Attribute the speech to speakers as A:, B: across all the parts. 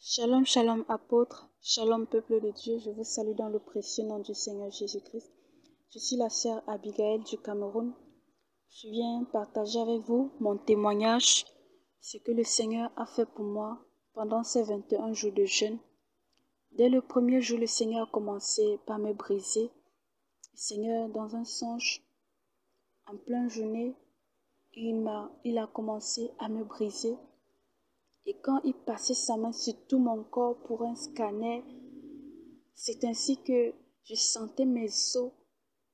A: Shalom, shalom apôtre, shalom peuple de Dieu, je vous salue dans le précieux nom du Seigneur Jésus-Christ. Je suis la sœur Abigail du Cameroun. Je viens partager avec vous mon témoignage, ce que le Seigneur a fait pour moi pendant ces 21 jours de jeûne. Dès le premier jour, le Seigneur a commencé par me briser. Seigneur, dans un songe, en pleine journée, il, il a commencé à me briser. Et quand il passait sa main sur tout mon corps pour un scanner, c'est ainsi que je sentais mes os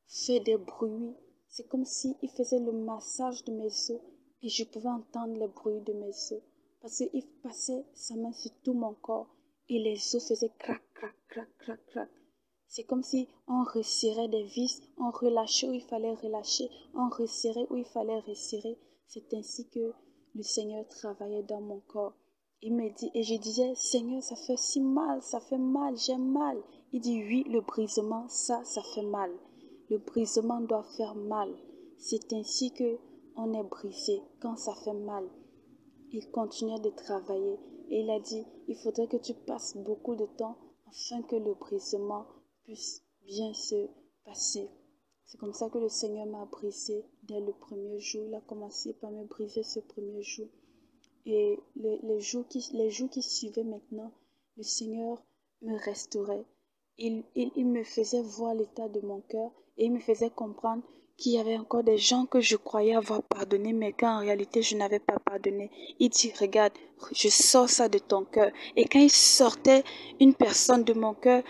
A: faire des bruits. C'est comme s'il faisait le massage de mes os et je pouvais entendre les bruits de mes os. Parce qu'il passait sa main sur tout mon corps et les os faisaient crac, crac, crac, crac, crac. C'est comme si on resserrait des vis, on relâchait où il fallait relâcher, on resserrait où il fallait resserrer. C'est ainsi que le Seigneur travaillait dans mon corps. Il me dit, et je disais, Seigneur, ça fait si mal, ça fait mal, j'ai mal. Il dit, oui, le brisement, ça, ça fait mal. Le brisement doit faire mal. C'est ainsi que on est brisé quand ça fait mal. Il continuait de travailler et il a dit, il faudrait que tu passes beaucoup de temps afin que le brisement puisse bien se passer. C'est comme ça que le Seigneur m'a brisé dès le premier jour. Il a commencé par me briser ce premier jour. Et les, jours qui, les jours qui suivaient maintenant, le Seigneur me restaurait. Il, il, il me faisait voir l'état de mon cœur et il me faisait comprendre qu'il y avait encore des gens que je croyais avoir pardonné, mais qu'en réalité je n'avais pas pardonné. Il dit, regarde, je sors ça de ton cœur. Et quand il sortait une personne de mon cœur,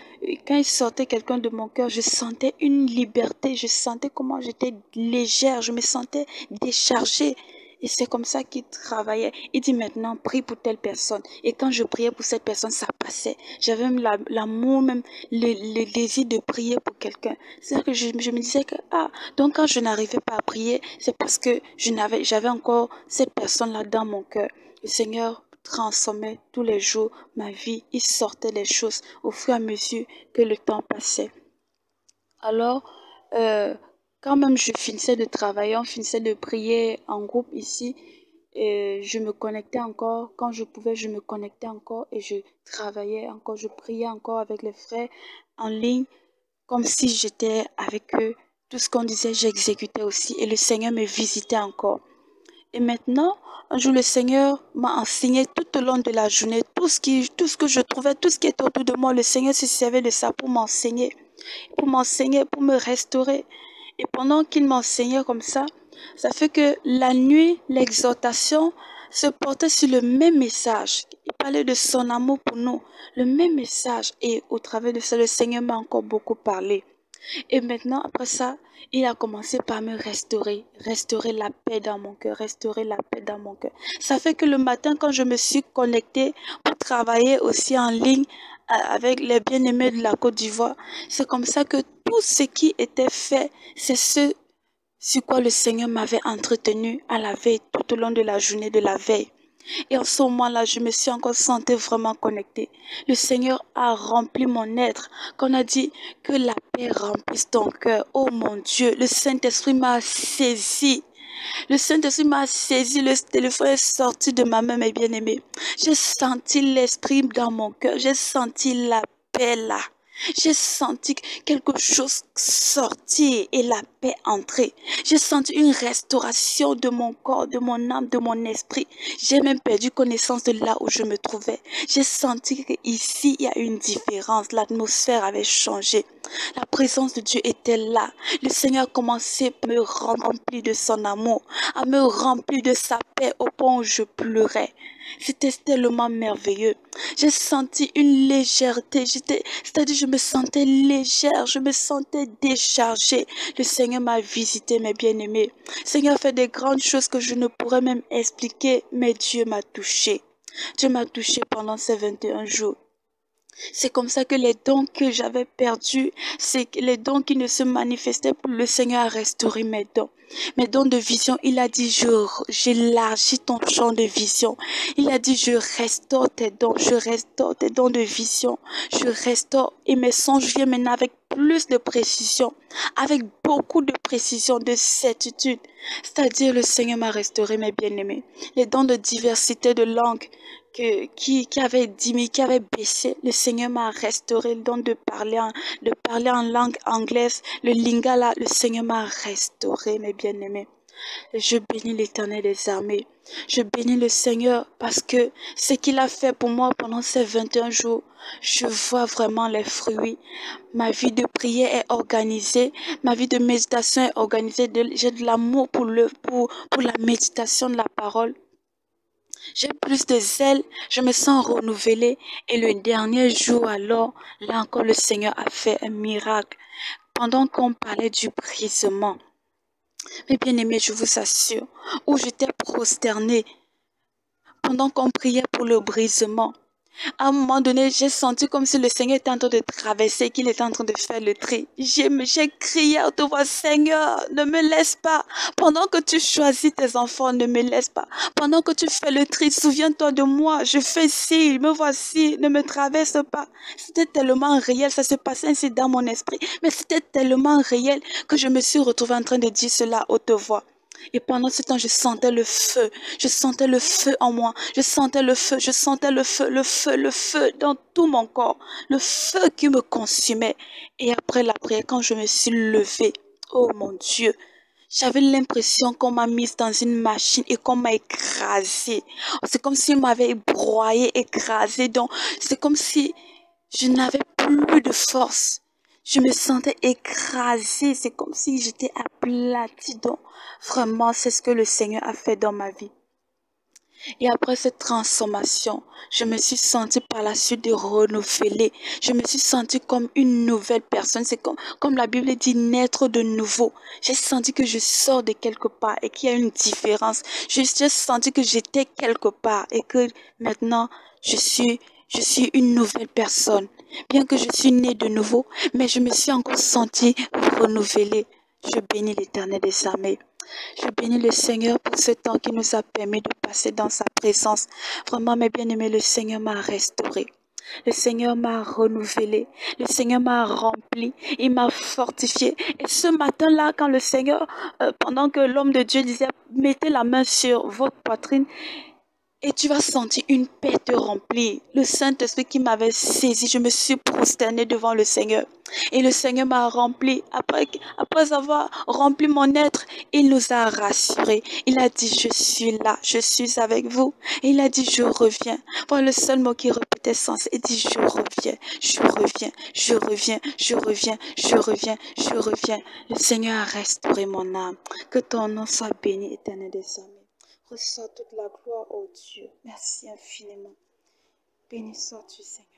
A: quand il sortait quelqu'un de mon cœur, je sentais une liberté, je sentais comment j'étais légère, je me sentais déchargée. Et c'est comme ça qu'il travaillait. Il dit maintenant, prie pour telle personne. Et quand je priais pour cette personne, ça passait. J'avais même l'amour, même le, désir de prier pour quelqu'un. C'est-à-dire que je, me disais que, ah, donc quand je n'arrivais pas à prier, c'est parce que je n'avais, j'avais encore cette personne-là dans mon cœur. Le Seigneur transformait tous les jours ma vie. Il sortait les choses au fur et à mesure que le temps passait. Alors, euh, quand même je finissais de travailler, on finissait de prier en groupe ici, et je me connectais encore. Quand je pouvais, je me connectais encore et je travaillais encore, je priais encore avec les frères en ligne, comme si j'étais avec eux. Tout ce qu'on disait, j'exécutais aussi et le Seigneur me visitait encore. Et maintenant, un jour, le Seigneur m'a enseigné tout au long de la journée tout ce, que je trouvais, tout ce qui était autour de moi. Le Seigneur se servait de ça pour m'enseigner, pour m'enseigner, pour me restaurer. Et pendant qu'il m'enseignait comme ça, ça fait que la nuit, l'exhortation se portait sur le même message. Il parlait de son amour pour nous, le même message. Et au travers de ça, le Seigneur m'a encore beaucoup parlé. Et maintenant, après ça, il a commencé par me restaurer, restaurer la paix dans mon cœur, restaurer la paix dans mon cœur. Ça fait que le matin, quand je me suis connectée pour travailler aussi en ligne avec les bien-aimés de la Côte d'Ivoire, c'est comme ça que tout ce qui était fait, c'est ce sur quoi le Seigneur m'avait entretenu à la veille, tout au long de la journée de la veille. Et en ce moment-là, je me suis encore sentie vraiment connectée. Le Seigneur a rempli mon être. Qu'on a dit que la paix remplisse ton cœur. Oh mon Dieu, le Saint-Esprit m'a saisi. Le Saint-Esprit m'a saisi, le téléphone est sorti de ma main, mes bien-aimés. J'ai senti l'Esprit dans mon cœur. J'ai senti la paix là. J'ai senti quelque chose sortir et la paix entrer. J'ai senti une restauration de mon corps, de mon âme, de mon esprit. J'ai même perdu connaissance de là où je me trouvais. J'ai senti qu'ici, il y a une différence. L'atmosphère avait changé. La présence de Dieu était là. Le Seigneur commençait à me remplir de son amour, à me remplir de sa paix au point où je pleurais. C'était tellement merveilleux. J'ai senti une légèreté. J'étais, c'est-à-dire, je me sentais légère, je me sentais déchargée. Le Seigneur m'a visité, mes bien-aimés. Le Seigneur fait des grandes choses que je ne pourrais même expliquer, mais Dieu m'a touché. Dieu m'a touché pendant ces 21 jours. C'est comme ça que les dons que j'avais perdus, c'est les dons qui ne se manifestaient plus, le Seigneur a restauré mes dons. Mes dons de vision, il a dit, j'élargis ton champ de vision. Il a dit, je restaure tes dons, je restaure tes dons de vision. Je restaure et mes songes viennent maintenant avec plus de précision, avec beaucoup de précision, de certitude. C'est-à-dire, le Seigneur m'a restauré mes bien-aimés. Les dons de diversité de langue qui, qui avait diminué, qui avait baissé. Le Seigneur m'a restauré le don de parler en, de parler en langue anglaise. Le lingala, le Seigneur m'a restauré, mes bien-aimés. Je bénis l'éternel des armées. Je bénis le Seigneur parce que ce qu'il a fait pour moi pendant ces 21 jours, je vois vraiment les fruits. Ma vie de prière est organisée. Ma vie de méditation est organisée. J'ai de l'amour pour, le, pour, pour la méditation de la parole. J'ai plus de zèle, je me sens renouvelée. Et le dernier jour, alors, là encore, le Seigneur a fait un miracle. Pendant qu'on parlait du brisement, mais bien aimé, je vous assure, où j'étais prosternée pendant qu'on priait pour le brisement, à un moment donné, j'ai senti comme si le Seigneur était en train de traverser, qu'il était en train de faire le tri. J'ai, crié à te voir, Seigneur, ne me laisse pas. Pendant que tu choisis tes enfants, ne me laisse pas. Pendant que tu fais le tri, souviens-toi de moi. Je fais ci, me voici, ne me traverse pas. C'était tellement réel, ça se passait ainsi dans mon esprit. Mais c'était tellement réel que je me suis retrouvée en train de dire cela haute voix. Et pendant ce temps, je sentais le feu. Je sentais le feu en moi. Je sentais le feu. Je sentais le feu, le feu, le feu dans tout mon corps. Le feu qui me consumait. Et après la prière, quand je me suis levée, oh mon Dieu, j'avais l'impression qu'on m'a mise dans une machine et qu'on m'a écrasée. C'est comme si on m'avait broyé, écrasé. Donc, c'est comme si je n'avais plus de force. Je me sentais écrasée. C'est comme si j'étais aplatie. Donc, vraiment, c'est ce que le Seigneur a fait dans ma vie. Et après cette transformation, je me suis sentie par la suite de renouveler. Je me suis sentie comme une nouvelle personne. C'est comme, comme la Bible dit, naître de nouveau. J'ai senti que je sors de quelque part et qu'il y a une différence. J'ai senti que j'étais quelque part et que maintenant, je suis, je suis une nouvelle personne. Bien que je suis née de nouveau, mais je me suis encore sentie renouvelée. Je bénis l'éternel des armées. Je bénis le Seigneur pour ce temps qui nous a permis de passer dans sa présence. Vraiment, mes bien-aimés, le Seigneur m'a restauré. Le Seigneur m'a renouvelé. Le Seigneur m'a rempli. Il m'a fortifié. Et ce matin-là, quand le Seigneur, euh, pendant que l'homme de Dieu disait, mettez la main sur votre poitrine, et tu vas sentir une paix te remplir. Le Saint-Esprit qui m'avait saisi, je me suis prosternée devant le Seigneur. Et le Seigneur m'a rempli. Après, après avoir rempli mon être, il nous a rassurés. Il a dit, je suis là, je suis avec vous. Il a dit, je reviens. Voilà le seul mot qui répétait sens. Il dit, je reviens, je reviens, je reviens, je reviens, je reviens, je reviens. Le Seigneur a restauré mon âme. Que ton nom soit béni, éternel des hommes. Reçois toute la gloire, ô Dieu. Merci infiniment. Béni sois-tu, Seigneur.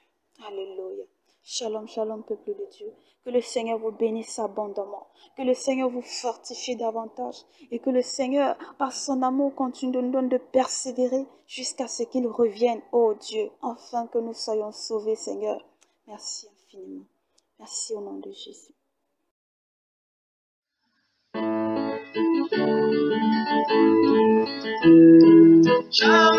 A: Alléluia. Shalom, shalom, peuple de Dieu. Que le Seigneur vous bénisse abondamment. Que le Seigneur vous fortifie davantage. Et que le Seigneur, par son amour, continue de nous donner de persévérer jusqu'à ce qu'il revienne, ô Dieu, afin que nous soyons sauvés, Seigneur. Merci infiniment. Merci au nom de Jésus.
B: Ciao.